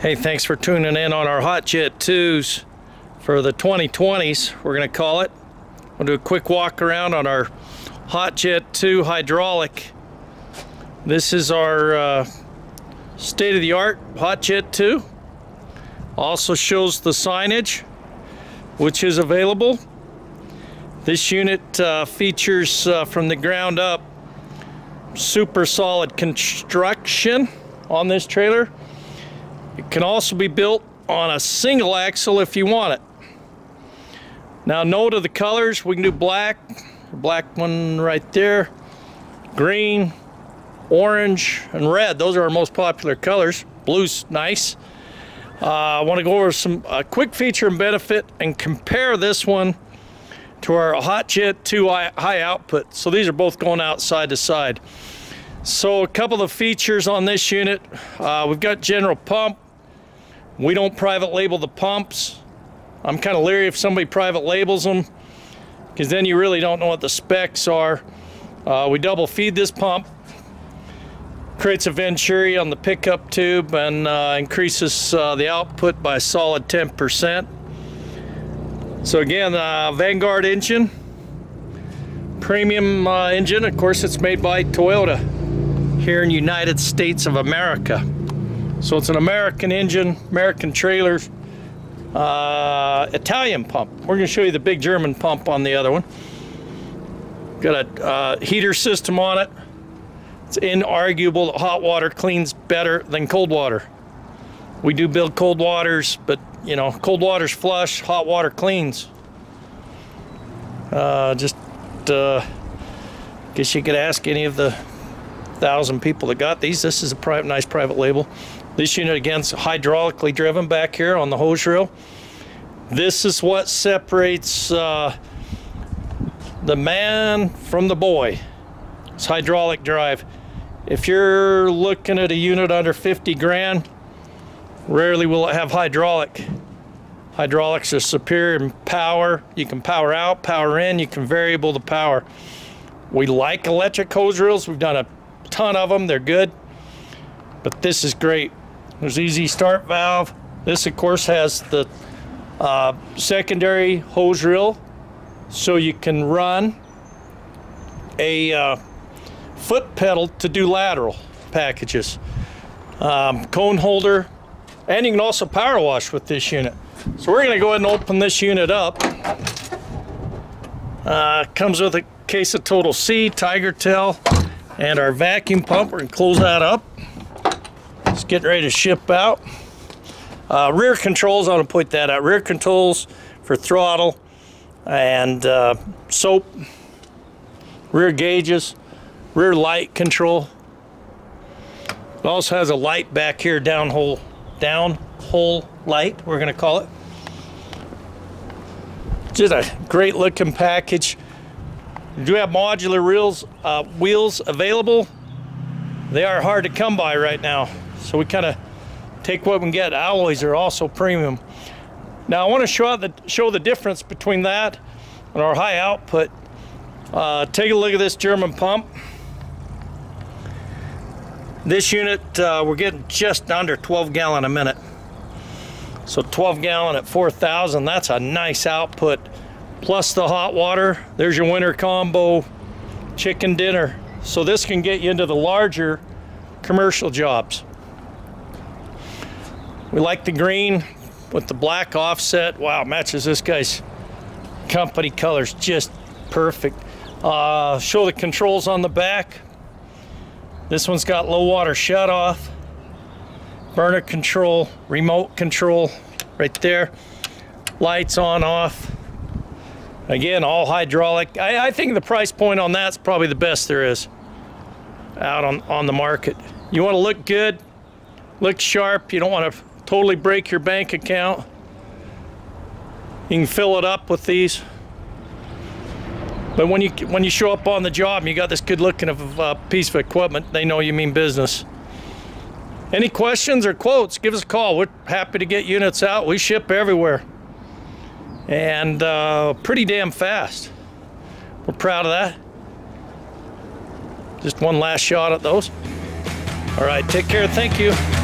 Hey, thanks for tuning in on our Hot Jet 2s for the 2020s, we're going to call it. We'll do a quick walk around on our Hot Jet 2 hydraulic. This is our uh, state-of-the-art Hot Jet 2. Also shows the signage, which is available. This unit uh, features uh, from the ground up super solid construction on this trailer. It can also be built on a single axle if you want it. Now note of the colors, we can do black, black one right there, green, orange, and red. Those are our most popular colors. Blue's nice. Uh, I want to go over some uh, quick feature and benefit and compare this one to our Hot Jet 2 high output. So these are both going out side to side. So a couple of features on this unit. Uh, we've got general pump. We don't private label the pumps. I'm kind of leery if somebody private labels them because then you really don't know what the specs are. Uh, we double feed this pump. Creates a venturi on the pickup tube and uh, increases uh, the output by a solid 10%. So again, uh, Vanguard engine, premium uh, engine. Of course, it's made by Toyota here in United States of America. So it's an American engine, American trailer, uh, Italian pump. We're going to show you the big German pump on the other one. Got a uh, heater system on it. It's inarguable that hot water cleans better than cold water. We do build cold waters, but you know, cold water's flush, hot water cleans. Uh, just, uh, guess you could ask any of the thousand people that got these. This is a private, nice private label. This unit again is hydraulically driven back here on the hose reel. This is what separates uh, the man from the boy. It's hydraulic drive. If you're looking at a unit under 50 grand, rarely will it have hydraulic. Hydraulics are superior in power. You can power out, power in, you can variable the power. We like electric hose reels. We've done a ton of them. They're good. But this is great. There's easy start valve. This, of course, has the uh, secondary hose reel so you can run a uh, foot pedal to do lateral packages. Um, cone holder, and you can also power wash with this unit. So we're going to go ahead and open this unit up. Uh, comes with a case of Total C, Tiger Tail, and our vacuum pump. We're going to close that up. It's getting ready to ship out. Uh, rear controls, I want to point that out. Rear controls for throttle and uh, soap, rear gauges, rear light control. It also has a light back here, down hole, down hole light, we're going to call it. Just a great looking package. We do have modular wheels, uh, wheels available. They are hard to come by right now. So we kind of take what we can get. Alloys are also premium. Now I want to show the show the difference between that and our high output. Uh, take a look at this German pump. This unit, uh, we're getting just under 12 gallon a minute. So 12 gallon at 4,000, that's a nice output. Plus the hot water, there's your winter combo chicken dinner. So this can get you into the larger commercial jobs. We like the green with the black offset. Wow, matches this guy's company colors just perfect. Uh, show the controls on the back. This one's got low water shut off, burner control, remote control right there, lights on off. Again, all hydraulic. I, I think the price point on that's probably the best there is out on, on the market. You want to look good, look sharp. You don't want to totally break your bank account. You can fill it up with these. But when you when you show up on the job and you got this good looking of uh, piece of equipment, they know you mean business. Any questions or quotes, give us a call. We're happy to get units out. We ship everywhere. And uh, pretty damn fast. We're proud of that. Just one last shot at those. All right, take care. Thank you.